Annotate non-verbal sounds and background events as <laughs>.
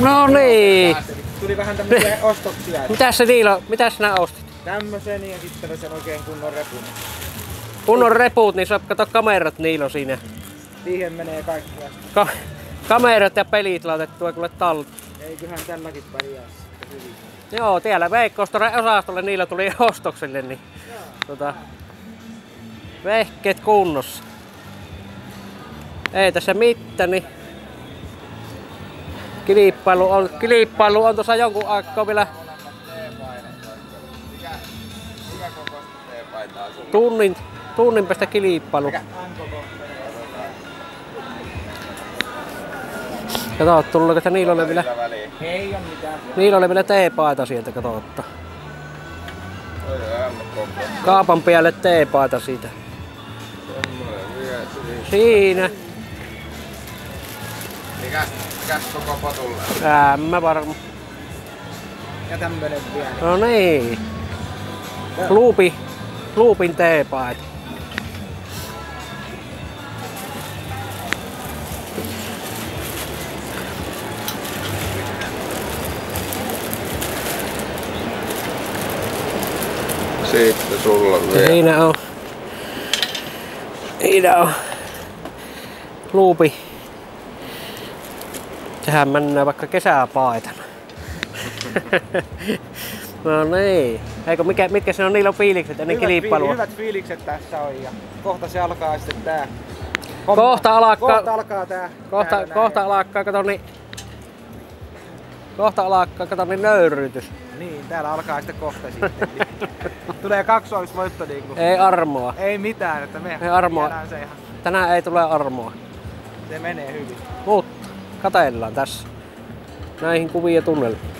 No niin. Tuli vähän tämmöisiä ostoksia. Mitäs se niillä, mitäs sinä ostit? Tämmösen ja sitten sen oikein kunnon repun. Kun on reput, niin saa kato kamerat niillä on siinä. Siihen menee kaikkia. Ka- kamerat ja pelit laitettua kuule talteen. Eiköhän tälläkin pärjää sitten hyvin. Joo, täällä Veikkostoren osastolle niillä tuli <laughs> ostoksille, niin tota, vehkeet kunnossa. Ei tässä mitään, niin kilpailu on, kilpailu on tuossa jonkun aikaa vielä tunnin, tunnin päästä kilpailu. Kato, tuleeko että niillä oli vielä, niillä oli vielä teepaita sieltä, kato, että kaapan päälle teepaita siitä. Siinä. Mikäs, mikäs koko potulle? Mä varmaan. Ja tämmönen vielä. No niin. Luupi, luupin teepaita. Sitten sulla Ja vielä. siinä on. Siinä on. Luupi. Sehän mennään vaikka kesäpaitana. <laughs> no niin. Eikö mikä, mitkä se on niillä on fiilikset ennen Hyvät, kilpailua? fiil- hyvät fiilikset tässä on ja kohta se alkaa sitten tää. Kohta alkaa- Kohta alkaa tää. Kohta, täällä kohta alkaa, kato niin... Kohta alkaa, kato niin nöyrytys. Niin, täällä alkaa sitten kohta sitten. <laughs> Tulee kaksoisvoitto niinku. Ei armoa. Ei mitään, että me Ei armoa. se ihan. Tänään ei tule armoa. Se menee hyvin. Mutta katellaan tässä. Näihin kuvia tunnelmiin.